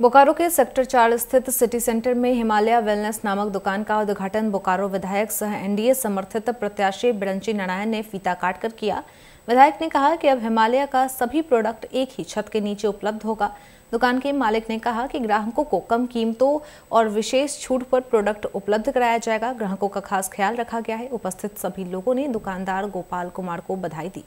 बोकारो के सेक्टर चार स्थित सिटी सेंटर में हिमालय वेलनेस नामक दुकान का उद्घाटन बोकारो विधायक सह एनडीए समर्थित प्रत्याशी बिरंची नारायण ने फीता काटकर किया। विधायक ने कहा कि अब हिमालय का सभी प्रोडक्ट एक ही छत के नीचे उपलब्ध होगा। दुकान के मालिक ने कहा कि ग्राहकों को कम कीमतों और विशेष छूट पर प्रोडक्ट उपलब्ध कराया जाएगा। ग्राहकों का खास ख्याल रखा गया है। उपस्थित सभी लोगों ने दुकानदार गोपाल कुमार को बधाई दी।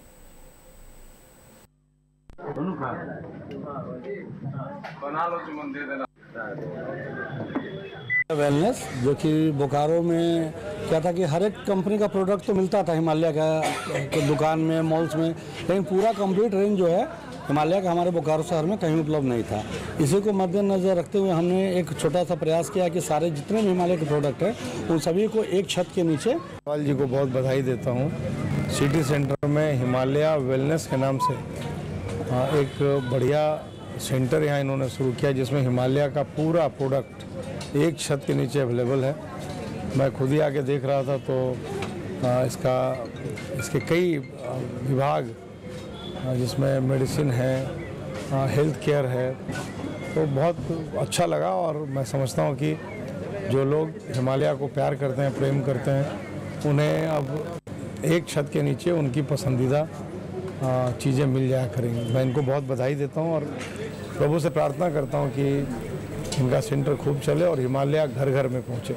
वेलनेस जो कि बोकारो में क्या था कि हर एक कंपनी का प्रोडक्ट तो मिलता था हिमालय का दुकान में मॉल्स में, लेकिन पूरा कंप्लीट रेंज जो है, हिमालय का हमारे बोकारो शहर में कहीं उपलब्ध नहीं था। इसी को मद्देनज़र रखते हुए हमने एक छोटा सा प्रयास किया कि सारे जितने भी हिमालय के प्रोडक्ट हैं, उन सभी को एक छत के नीचे जी को बहुत बधाई देता हूँ। सिटी सेंटर में हिमालय वेलनेस के नाम से एक बढ़िया सेंटर यहाँ इन्होंने शुरू किया जिसमें हिमालय का पूरा प्रोडक्ट एक छत के नीचे अवेलेबल है। मैं खुद ही आके देख रहा था तो इसका, इसके कई विभाग जिसमें मेडिसिन है हेल्थ केयर है तो बहुत अच्छा लगा और मैं समझता हूँ कि जो लोग हिमालय को प्यार करते हैं, प्रेम करते हैं, उन्हें अब एक छत के नीचे उनकी पसंदीदा चीज़ें मिल जाया करेंगी। मैं इनको बहुत बधाई देता हूँ और प्रभु से प्रार्थना करता हूँ कि इनका सेंटर खूब चले और हिमालय घर घर में पहुँचे।